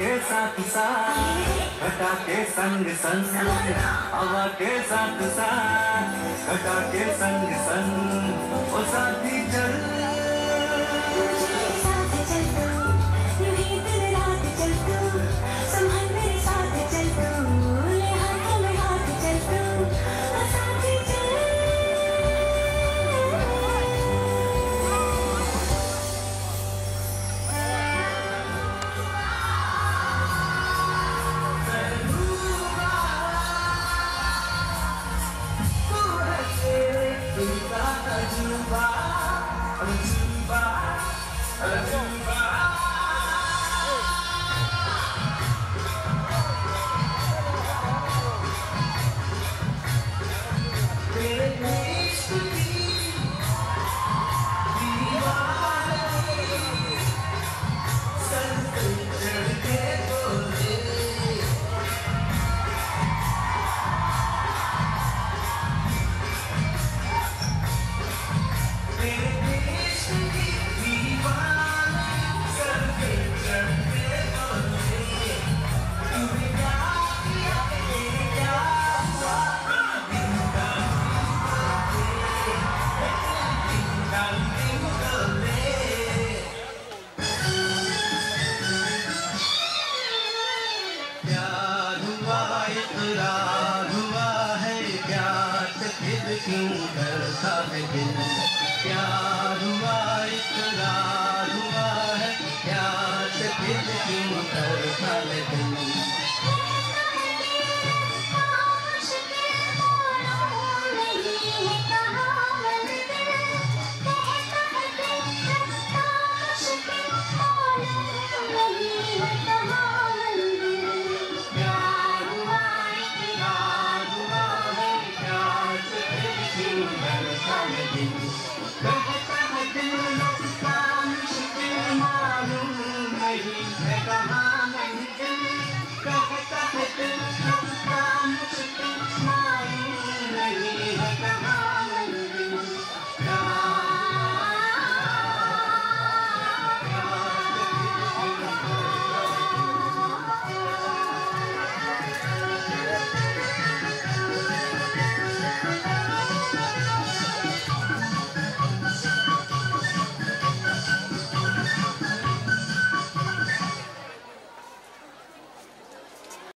साथ साथ, घटा के संग संग, हवा के साथ साथ, घटा के संग संग, ओ साथी चल Let's go. क्यों करता है दिल प्यार हुआ, इकरार हुआ है, प्यार से दिल क्यों करता है दिल।